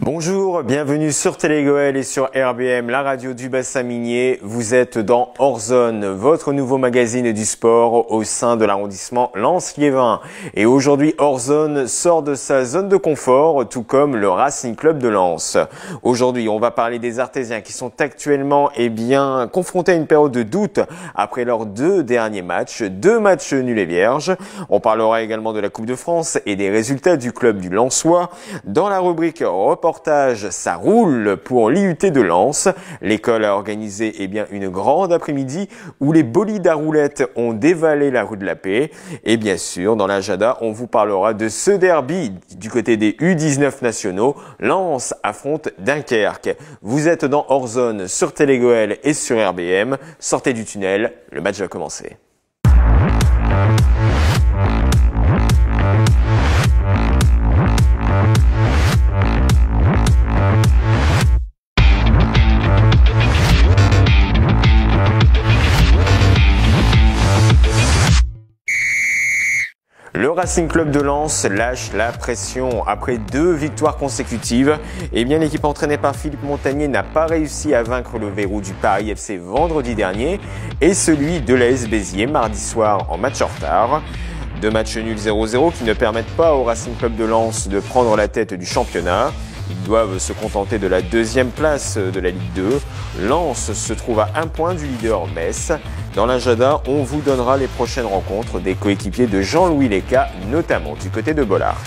Bonjour, bienvenue sur Télégoël et sur RBM, la radio du bassin minier. Vous êtes dans Horzone, votre nouveau magazine du sport au sein de l'arrondissement Lens-Liévin. Et aujourd'hui, Horzone sort de sa zone de confort, tout comme le Racing Club de Lens. Aujourd'hui, on va parler des Artésiens qui sont actuellement, eh bien, confrontés à une période de doute après leurs deux derniers matchs, deux matchs nuls et vierges. On parlera également de la Coupe de France et des résultats du club du Lensois. Dans la rubrique reportage ça roule pour l'IUT de Lens. L'école a organisé eh bien, une grande après-midi où les bolides à roulettes ont dévalé la rue de la Paix. Et bien sûr, dans l'agenda, on vous parlera de ce derby du côté des U19 nationaux. Lens affronte Dunkerque. Vous êtes dans Horzone sur Télégoël et sur RBM. Sortez du tunnel, le match va commencer. Le Racing Club de Lens lâche la pression. Après deux victoires consécutives, eh bien, l'équipe entraînée par Philippe Montagnier n'a pas réussi à vaincre le verrou du Paris FC vendredi dernier et celui de l'AS Béziers mardi soir en match en retard. Deux matchs nuls 0-0 qui ne permettent pas au Racing Club de Lens de prendre la tête du championnat. Ils doivent se contenter de la deuxième place de la Ligue 2. Lens se trouve à un point du leader Metz. Dans l'agenda, on vous donnera les prochaines rencontres des coéquipiers de Jean-Louis Leca, notamment du côté de Bollard.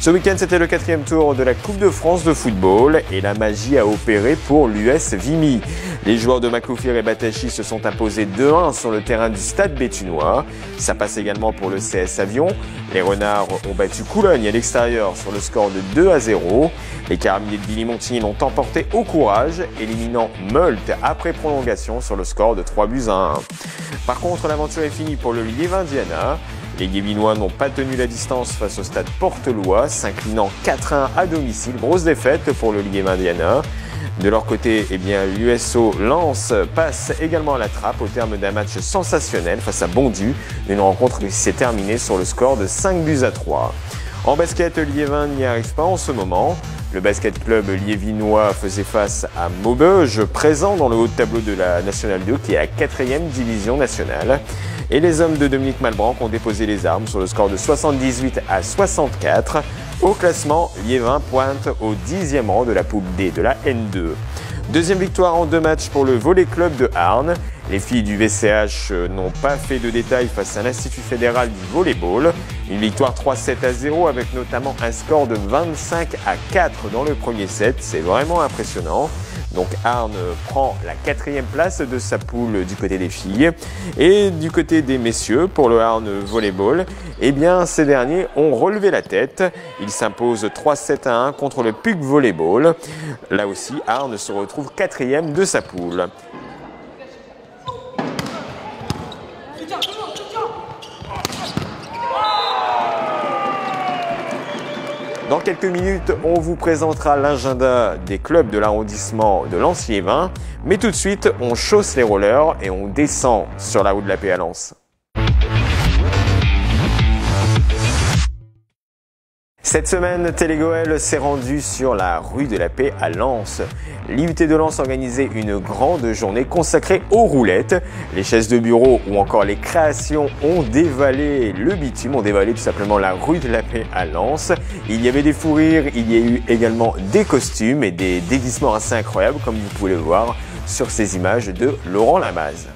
Ce week-end, c'était le quatrième tour de la Coupe de France de football et la magie a opéré pour l'US Vimy. Les joueurs de Makoufir et Batachi se sont imposés 2-1 sur le terrain du stade bétunois. Ça passe également pour le CS Avion. Les Renards ont battu Coulogne à l'extérieur sur le score de 2 à 0. Les Carabiniers de Billy Montigny l'ont emporté au courage, éliminant Meult après prolongation sur le score de 3 buts à 1. Par contre, l'aventure est finie pour le Liévin Indiana. Les Guévinois n'ont pas tenu la distance face au stade Portelois, s'inclinant 4-1 à domicile. Grosse défaite pour le Ligue Indiana. De leur côté, eh bien, l'USO Lance passe également à la trappe au terme d'un match sensationnel face à Bondu, une rencontre qui s'est terminée sur le score de 5 buts à 3. En basket, Liévin n'y arrive pas en ce moment. Le basket club liévinois faisait face à Maubeuge, présent dans le haut tableau de la Nationale 2, qui est la quatrième division nationale. Et les hommes de Dominique Malbranc ont déposé les armes sur le score de 78 à 64. Au classement, Liévin pointe au dixième rang de la poule D de la N2. Deuxième victoire en deux matchs pour le Volley Club de Arnes. Les filles du VCH euh, n'ont pas fait de détails face à l'Institut fédéral du volleyball. Une victoire 3-7 à 0 avec notamment un score de 25 à 4 dans le premier set. C'est vraiment impressionnant. Donc Arne prend la quatrième place de sa poule du côté des filles. Et du côté des messieurs, pour le Arne Volleyball, eh bien ces derniers ont relevé la tête. Ils s'imposent 3-7 à 1 contre le PUC Volleyball. Là aussi, Arne se retrouve quatrième de sa poule. Dans quelques minutes, on vous présentera l'agenda des clubs de l'arrondissement de Lens-Liévin. Mais tout de suite, on chausse les rollers et on descend sur la route de la paix à Lens. Cette semaine, Télégoël s'est rendu sur la rue de la Paix à Lens. L'IUT de Lens organisait une grande journée consacrée aux roulettes. Les chaises de bureau ou encore les créations ont dévalé le bitume, ont dévalé tout simplement la rue de la Paix à Lens. Il y avait des fous rires, il y a eu également des costumes et des déguisements assez incroyables comme vous pouvez le voir sur ces images de Laurent Lamaze.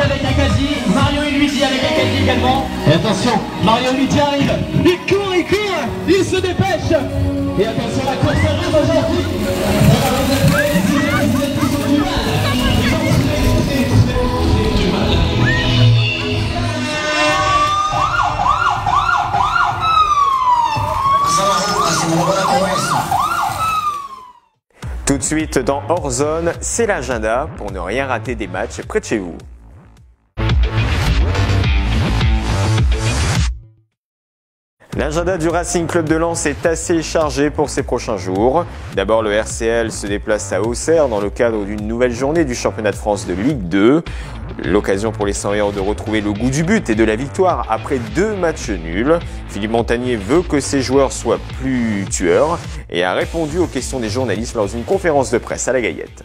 Avec Akadi, Mario et Luigi avec Akadi également. Et attention, Mario et Luigi arrive, il court, il court, il se dépêche. Et attention, la course arrive aujourd'hui. Tout de suite dans Hors Zone, c'est l'agenda pour ne rien rater des matchs près de chez vous. L'agenda du Racing Club de Lens est assez chargé pour ces prochains jours. D'abord, le RCL se déplace à Auxerre dans le cadre d'une nouvelle journée du championnat de France de Ligue 2. L'occasion pour les 100 de retrouver le goût du but et de la victoire après deux matchs nuls. Philippe Montagnier veut que ses joueurs soient plus tueurs et a répondu aux questions des journalistes lors d'une conférence de presse à la Gaillette.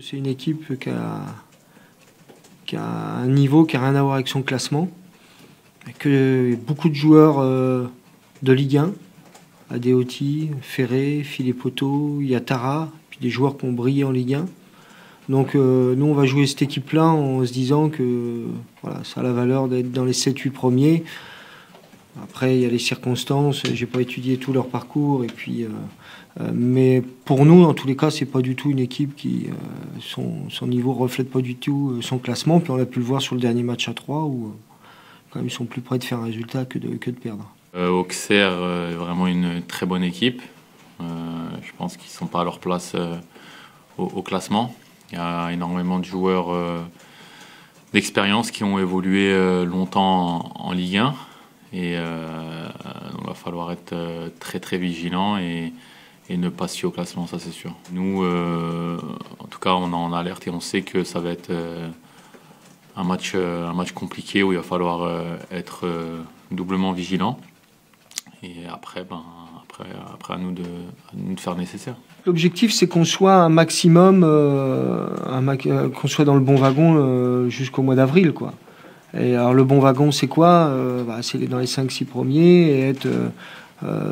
C'est une équipe qui a, qui a un niveau qui n'a rien à voir avec son classement que beaucoup de joueurs euh, de Ligue 1, Adeoti, Ferré, Philippe Otto, Yatara, puis des joueurs qui ont brillé en Ligue 1. Donc euh, nous, on va jouer cette équipe-là en se disant que voilà, ça a la valeur d'être dans les 7-8 premiers. Après, il y a les circonstances, j'ai pas étudié tout leur parcours, et puis, euh, mais pour nous, en tous les cas, c'est pas du tout une équipe qui, son, son, niveau reflète pas du tout son classement. Puis on a pu le voir sur le dernier match à 3 où ils sont plus près de faire un résultat que de, perdre. Euh, Auxerre euh, est vraiment une très bonne équipe. Euh, je pense qu'ils ne sont pas à leur place au, classement. Il y a énormément de joueurs d'expérience qui ont évolué longtemps en, Ligue 1. Et il va falloir être très très vigilant et, ne pas se au classement, ça c'est sûr. Nous, en tout cas, on en alerte et on sait que ça va être un match, euh, un match compliqué où il va falloir euh, être euh, doublement vigilant. Et après, ben, après, après à, nous de, nous de faire nécessaire. L'objectif, c'est qu'on soit un maximum, qu'on soit dans le bon wagon jusqu'au mois d'avril. Et alors le bon wagon, c'est quoi bah, C'est dans les 5-6 premiers et être.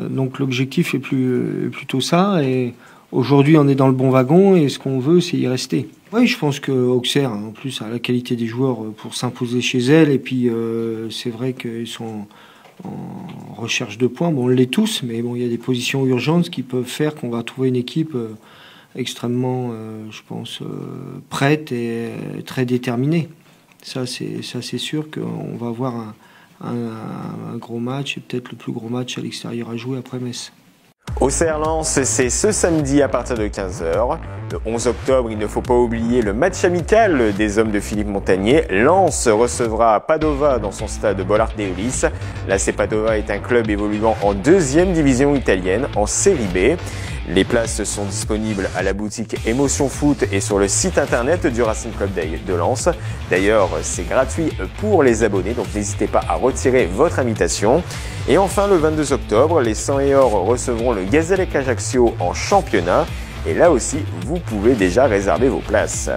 donc l'objectif est plutôt ça. Et Aujourd'hui, on est dans le bon wagon et ce qu'on veut, c'est y rester. Oui, je pense que Auxerre, en plus, a la qualité des joueurs euh, pour s'imposer chez elle. Et puis, euh, c'est vrai qu'ils sont en recherche de points. Bon, on l'est tous, mais bon, il y a des positions urgentes qui peuvent faire qu'on va trouver une équipe euh, extrêmement, je pense, prête et très déterminée. Ça, c'est ça, c'est sûr qu'on va avoir un, un gros match et peut-être le plus gros match à l'extérieur à jouer après Metz. Au Lens, c'est ce samedi à partir de 15h. Le 11 octobre, il ne faut pas oublier le match amical des hommes de Philippe Montagnier. Lens recevra Padova dans son stade Bollard de Ulysse. La Padova est un club évoluant en deuxième division italienne, en Série B. Les places sont disponibles à la boutique Émotion Foot et sur le site internet du Racing Club de Lens. D'ailleurs, c'est gratuit pour les abonnés, donc n'hésitez pas à retirer votre invitation. Et enfin, le 22 octobre, les 100 et or recevront le Gazellec Ajaccio en championnat. Et là aussi, vous pouvez déjà réserver vos places.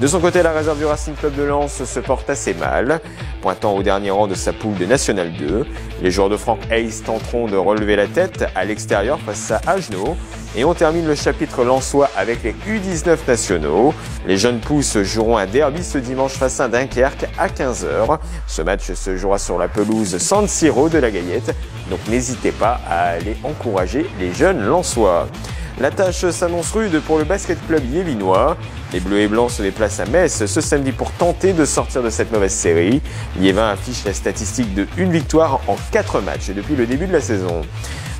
De son côté, la réserve du Racing Club de Lens se porte assez mal, pointant au dernier rang de sa poule de National 2. Les joueurs de Franck Hayes tenteront de relever la tête à l'extérieur face à Agenot. Et on termine le chapitre lensois avec les U19 nationaux. Les jeunes pousses joueront un derby ce dimanche face à Dunkerque à 15h. Ce match se jouera sur la pelouse San Siro de la Gaillette. Donc n'hésitez pas à aller encourager les jeunes lensois. La tâche s'annonce rude pour le basket club yévinois. Les Bleus et Blancs se déplacent à Metz ce samedi pour tenter de sortir de cette mauvaise série. Liévin affiche la statistique de une victoire en 4 matchs depuis le début de la saison.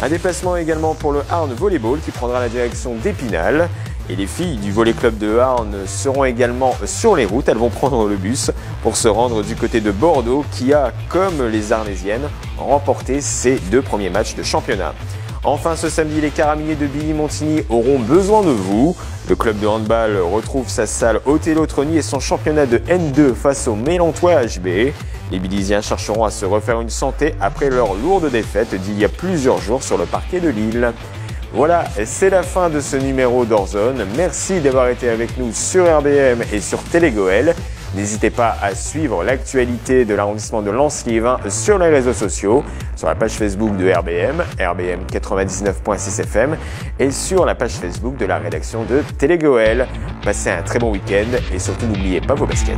Un déplacement également pour le Arne Volleyball qui prendra la direction d'Épinal. Et les filles du Volley Club de Arne seront également sur les routes. Elles vont prendre le bus pour se rendre du côté de Bordeaux qui a, comme les Arnésiennes, remporté ses deux premiers matchs de championnat. Enfin, ce samedi, les Carabiniers de Billy-Montigny auront besoin de vous. Le club de handball retrouve sa salle Othello Trony et son championnat de N2 face au Mélantois HB. Les Billisiens chercheront à se refaire une santé après leur lourde défaite d'il y a plusieurs jours sur le parquet de Lille. Voilà, c'est la fin de ce numéro d'Orzone. Merci d'avoir été avec nous sur RBM et sur Télégoël. N'hésitez pas à suivre l'actualité de l'arrondissement de Lens-Liévin sur les réseaux sociaux, sur la page Facebook de RBM, RBM 99.6 FM, et sur la page Facebook de la rédaction de Télégoël. Passez un très bon week-end et surtout n'oubliez pas vos baskets.